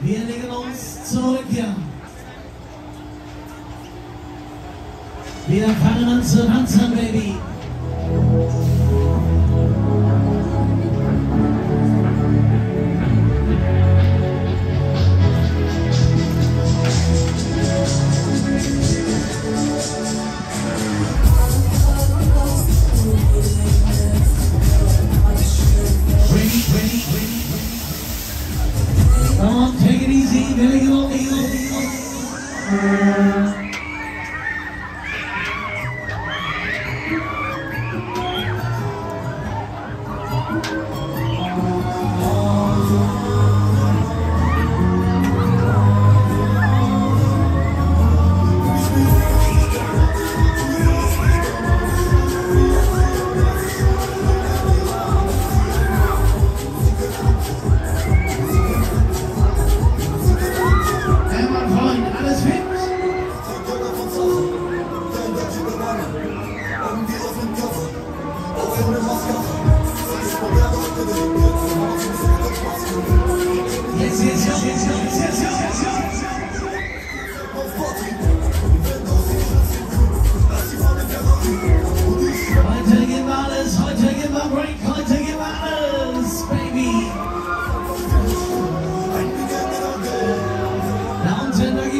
Vi är legionsstorken. Vi är Ferdinand Hansen, baby. 안녕하세요.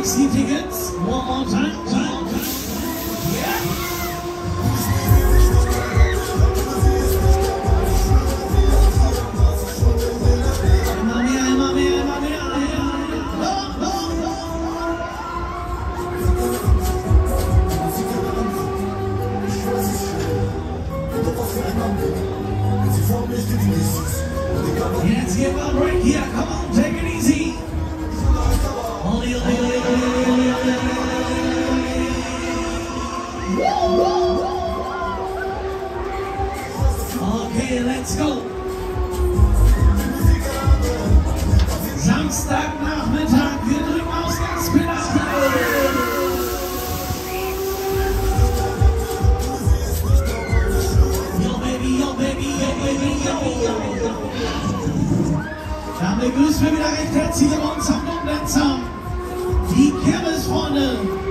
See? One more time, Let's give up right here, come on, Okay, let's go. Samstagnachmittag, wir drücken Ausgangspedal. Yo, baby, yo, baby, yo, baby, yo, yo, yo. Dann begrüßen wir wieder recht herzlich bei uns am Nordnetzam die Kirmesfreunde.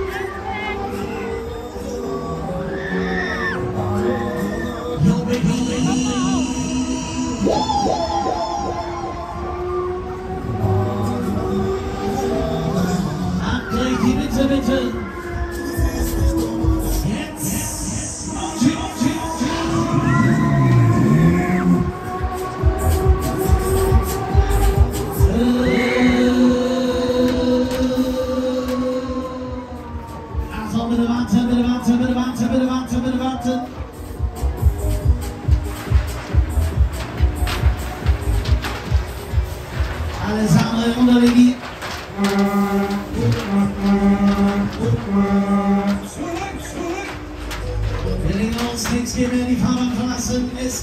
Middle mountain, middle mountain, middle mountain, middle mountain, middle mountain. Alexander Mundaligi. Willing ons niks meer meer die vallen verlassen, is.